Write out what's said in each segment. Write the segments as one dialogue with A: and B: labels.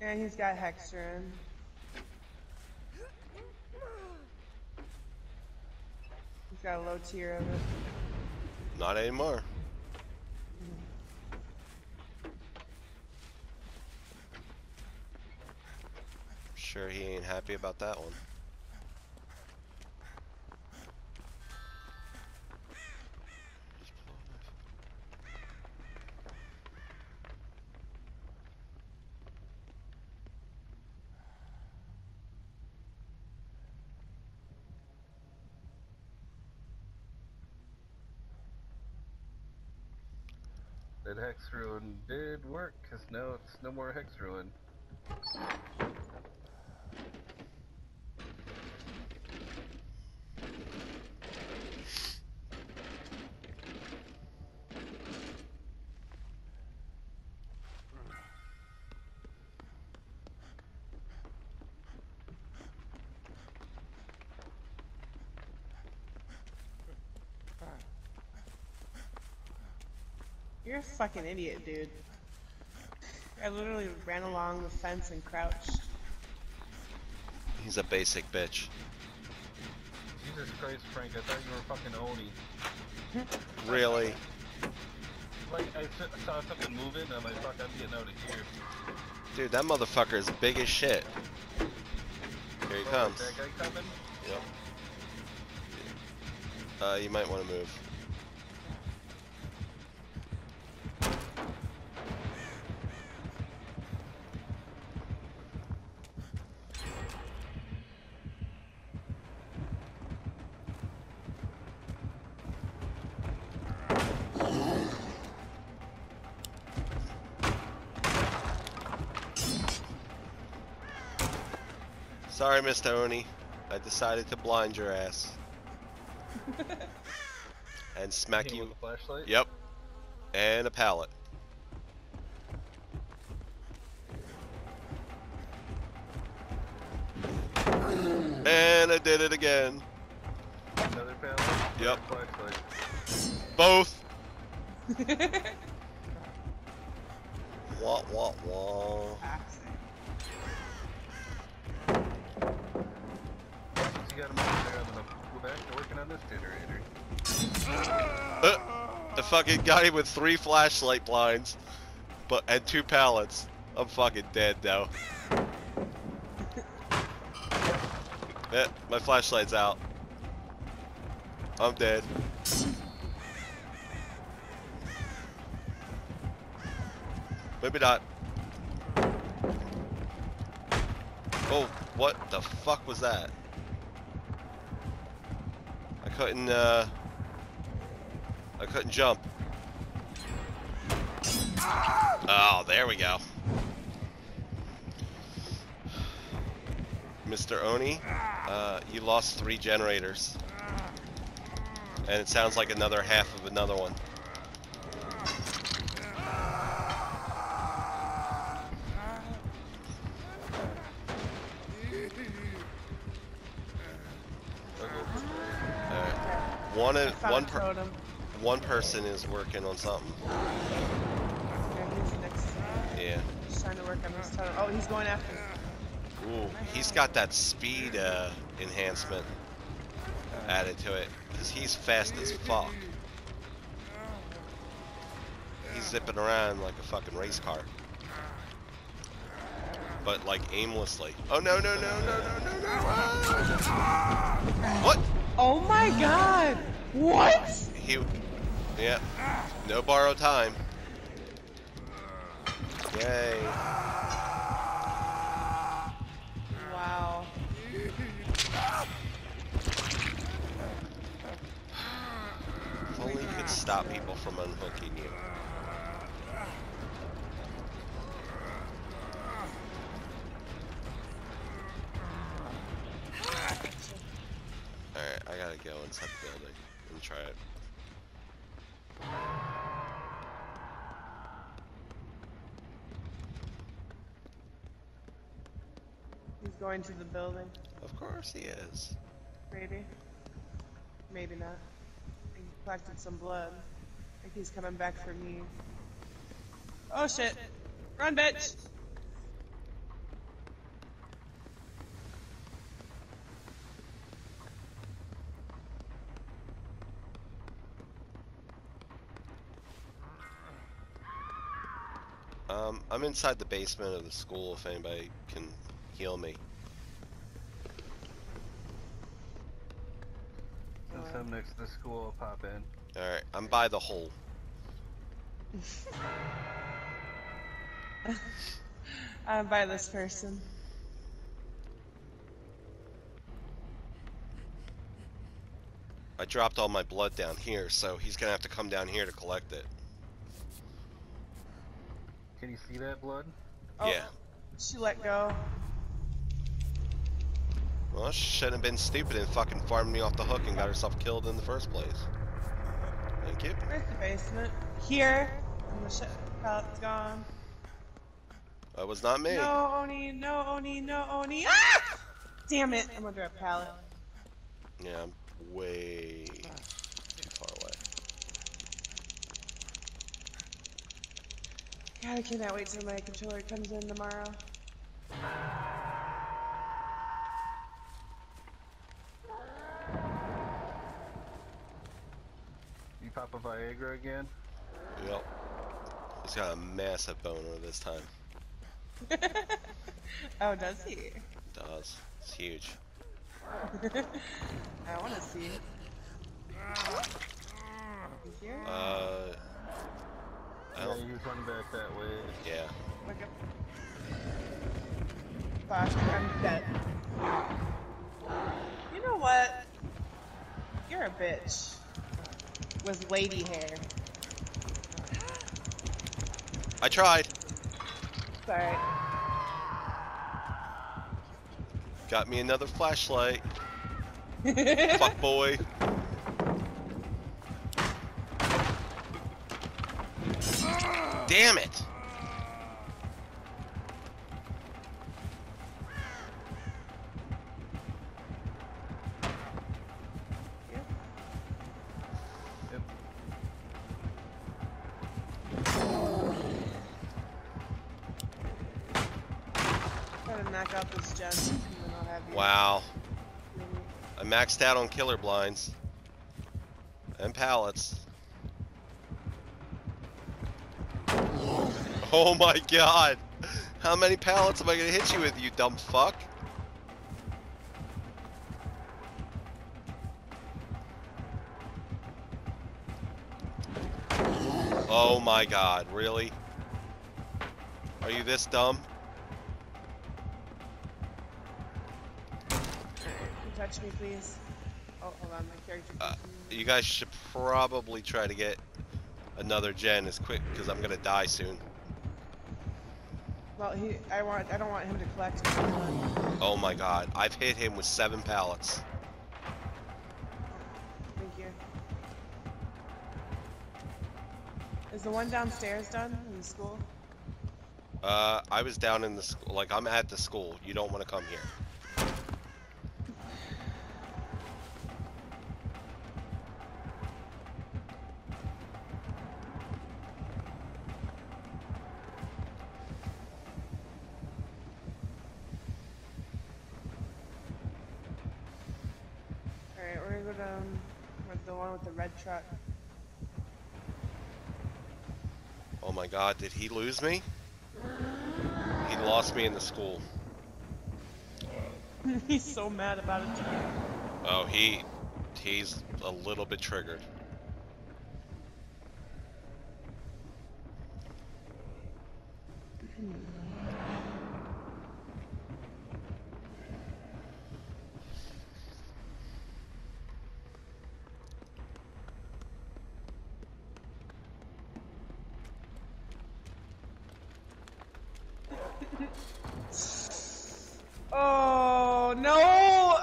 A: And he's got Hex Ruin. He's got a low tier of it.
B: Not anymore. Sure he ain't happy about that one.
C: That hex ruin did work, cause now it's no more hex ruin.
A: You're a fucking idiot, dude. I literally ran along the fence and crouched.
B: He's a basic bitch.
C: Jesus Christ, Frank, I thought you were fucking Oni.
B: Really?
C: Like, I s- saw something moving, and I'm like, fuck, I'm getting out of here.
B: Dude, that motherfucker is big as shit. Here he
C: Oh,
B: comes.
C: That guy coming?
B: Yep. Uh, you might want to move. Sorry, Mr. Oni. I decided to blind your ass. and smack you.
C: with a flashlight?
B: Yep. And a pallet. And I did it again.
C: Another pallet?
B: Yep.
C: Flashlight.
B: Both. Wah wah wah.
C: Since you got him over there, I'm gonna go back to working on this generator.
B: Uh, I fucking got him with three flashlight blinds, but and two pallets. I'm fucking dead now. Yeah, my flashlight's out. I'm dead. Maybe not. Oh, what the fuck was that? Couldn't, uh... I couldn't jump. Oh, there we go. Mr. Oni, uh, you lost three generators. And it sounds like another half of another one. Alright. One, of- one, per,
A: totem.
B: one person is working on something.
A: Yeah, he's next to.
B: Yeah.
A: He's trying to work on this totem. Oh, he's going after.
B: Ooh, he's got that speed uh, enhancement added to it, because he's fast as fuck. He's zipping around like a fucking race car. But like aimlessly. Oh no no no no no no no! What?
A: Oh my god! What?
B: He, yeah. No borrow time. Yay.
A: Wow.
B: If only you could stop people from unhooking you. Alright, I gotta go inside the building and try it.
A: He's going to the building.
B: Of course he is.
A: Maybe. Maybe not. He collected some blood. I think he's coming back for me. Oh shit! Run, bitch!
B: Um, I'm inside the basement of the school if anybody can heal me.
C: Since I'm next to the school, I'll pop in.
B: Alright, I'm by the hole.
A: I'm by this person.
B: I dropped all my blood down here, so he's gonna have to come down here to collect it.
C: Can you see that blood?
A: Oh,
B: Yeah.
A: She let go.
B: Well, she shouldn't have been stupid and fucking farmed me off the hook and got herself killed in the first place. Thank you.
A: Where's the basement? Here. And the shit pallet's gone.
B: That was not me.
A: No, Oni, no, Oni, no, Oni. Ah! Damn it. I'm under a pallet.
B: Yeah, I'm way
A: God, I cannot wait till my controller comes in tomorrow.
C: You pop a Viagra again?
B: Yep. He's got a massive boner this time.
A: oh, does he?
B: Does. It's huge.
A: I want to see. You here?
B: Uh, I
C: Yeah,
B: don't.
C: he's running back that way.
B: Yeah.
A: Look up. I'm dead. You know what? You're a bitch. With lady hair.
B: I tried.
A: Sorry.
B: Got me another flashlight. Fuck boy. Damn it!
C: Yep.
A: Gotta knock out this gen, and then I'll have you.
B: Wow. I maxed out on killer blinds. And pallets. Oh my god! How many pallets am I gonna hit you with, you dumb fuck? Oh my god, really? Are you this dumb?
A: Touch me, please? Oh, hold on, my character.
B: Uh. You guys should probably try to get another gen as quick because I'm gonna die soon.
A: Well, he. I want. I don't want him to collect.
B: Oh my god, I've hit him with seven pallets.
A: Thank you. Is the one downstairs done in the school?
B: Uh, I was down in the school, like I'm at the school. You don't want to come here.
A: The one with the red truck.
B: Oh my god, did he lose me? He lost me in the school.
A: He's so mad about it. too.
B: Oh, he, he's a little bit triggered.
A: Oh no!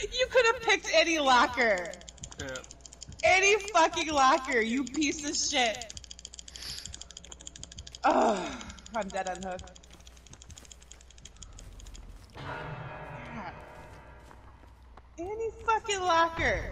A: you could have picked any locker.
C: Yeah.
A: Any fucking locker, you piece of shit. Oh, I'm dead on hook. Any fucking locker.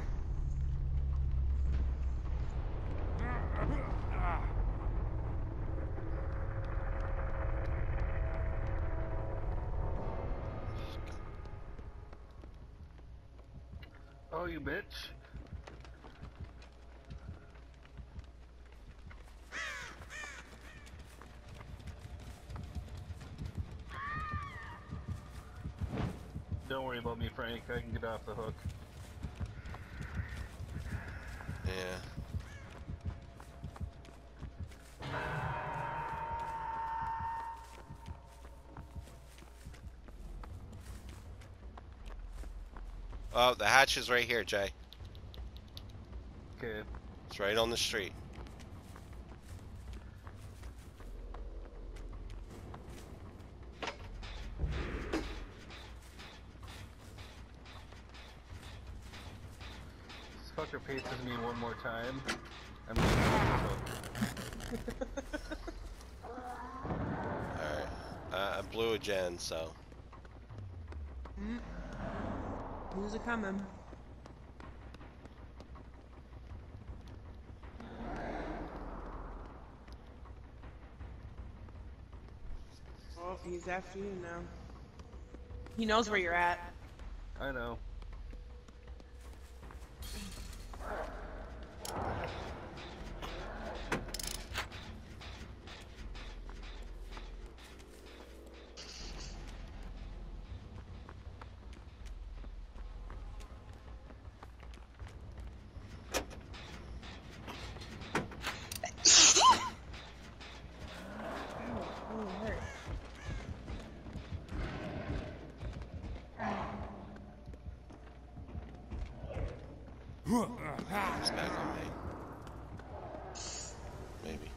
C: Oh, you bitch. Don't worry about me, Frank. I can get off the hook.
B: Yeah. Oh, the hatch is right here, Jay.
C: Okay.
B: It's right on the street.
C: This fucker paces me one more time. I'm gonna get off this hook.
B: Alright. Uh, I blew a gen, so.
A: Who's it coming? Oh, he's after you now. He knows where you're at.
C: I know.
A: Oh, it hurt.
B: It's back on me. Maybe.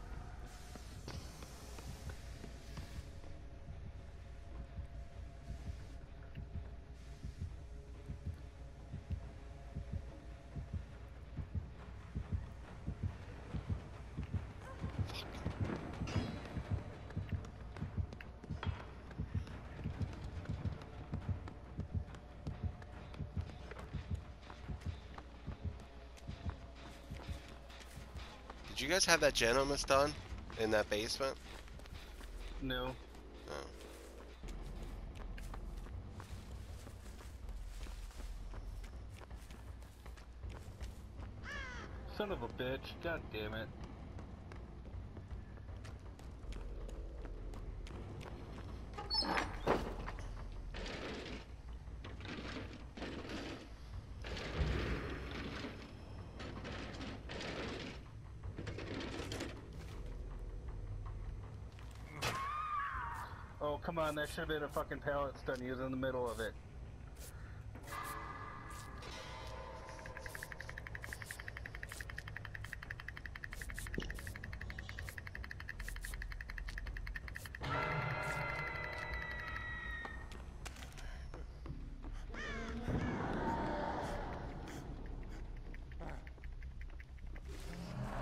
B: Did you guys have that gen almost done? In that basement?
C: No.
B: Oh.
C: Son of a bitch. God damn it. Oh, come on, that should have been a fucking pallet stun. He was in the middle of it.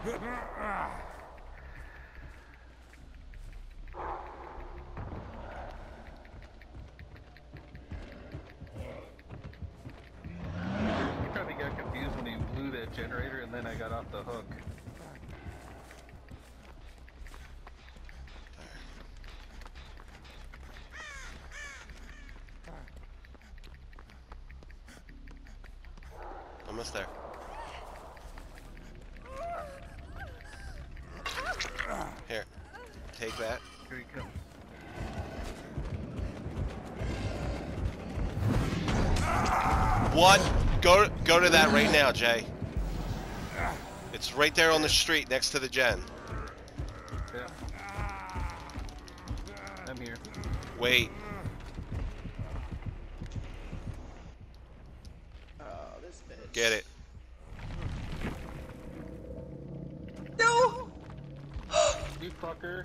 C: He probably got confused when he blew that generator and then I got off the hook.
B: Almost there. Here. Take that.
C: Here he comes.
B: What? Go go to that right now, Jay. It's right there on the street next to the gen.
C: Yeah. I'm here.
B: Wait.
A: Oh, this bitch.
B: Get it.
A: No!
C: You fucker.